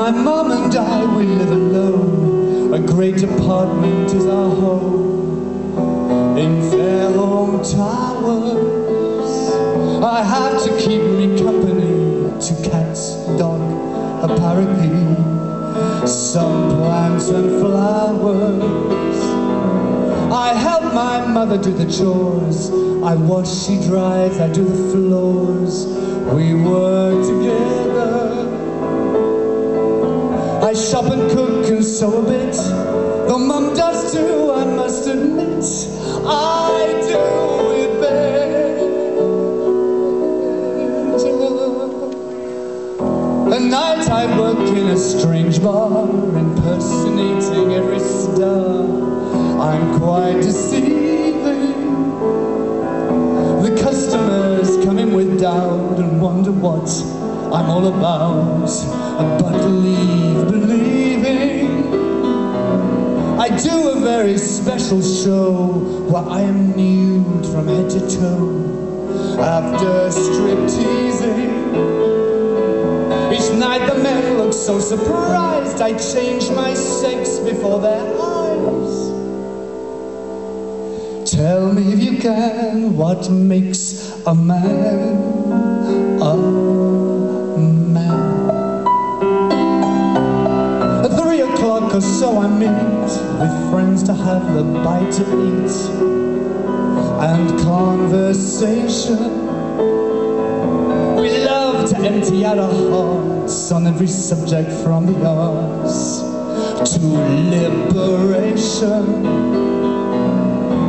My mom and I, we live alone. A great apartment is our home. In fair Fairholme Towers, I have to keep me company. Two cats, dog, a parakeet, some plants and flowers. I help my mother do the chores. I wash, she dries, I do the floors. We work I shop and cook and sew a bit. Though mum does too, I must admit. I do it better. At night I work in a strange bar, impersonating every star. I'm quite deceiving. The customers come in with doubt and wonder what I'm all about. But leave believing. I do a very special show where I am nude from head to toe. After strip teasing. Each night the men look so surprised I change my sex before their eyes Tell me if you can what makes a man a so I meet with friends to have a bite to eat and conversation we love to empty out our hearts on every subject from the arts to liberation.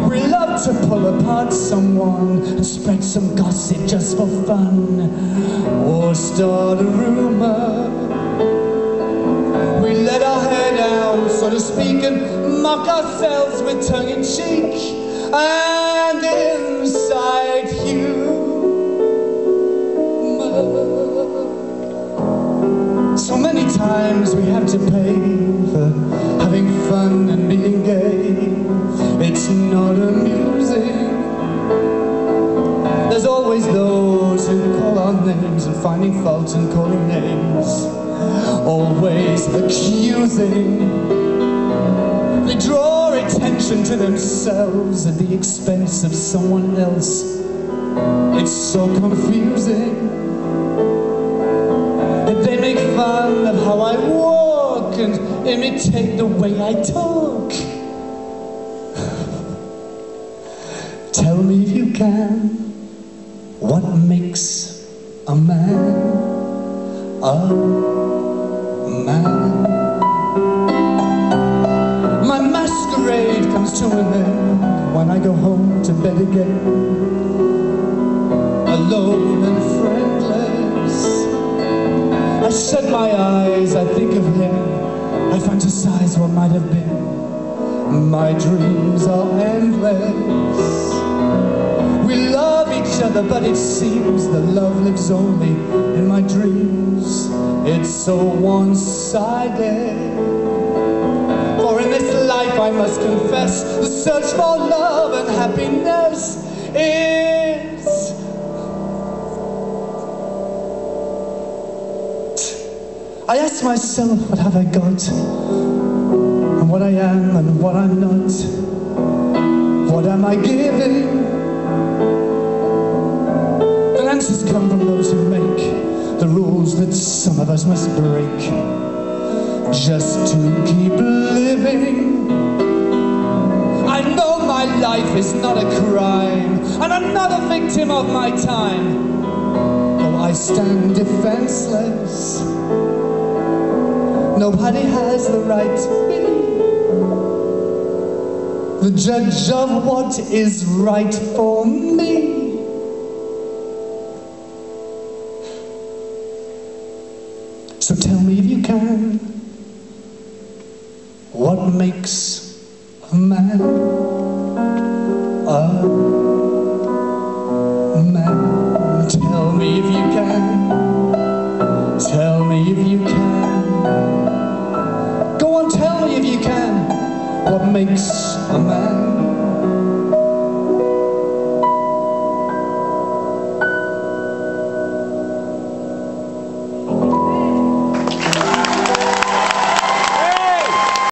We love to pull apart someone and spread some gossip just for fun or start a rumor. We let our hair mock ourselves with tongue in cheek and inside humor. So many times we have to pay for having fun and being gay. It's not amusing. There's always those who call our names and finding fault and calling names. Always accusing. They draw attention to themselves at the expense of someone else. It's so confusing. And they make fun of how I walk and imitate the way I talk. Tell me if you can, what makes a man a to an when I go home to bed again, alone and friendless. I shut my eyes, I think of him, I fantasize what might have been. My dreams are endless. We love each other, but it seems the love lives only in my dreams. It's so one-sided. Life I must confess The search for love and happiness is I ask myself what have I got And what I am and what I'm not What am I giving? The answers come from those who make The rules that some of us must break just to keep living. Life is not a crime, and I'm not a victim of my time. Though I stand defenseless. Nobody has the right to be the judge of what is right for me. So tell me if you can. What makes a man a man? Tell me if you can. Tell me if you can. Go on, tell me if you can. What makes a man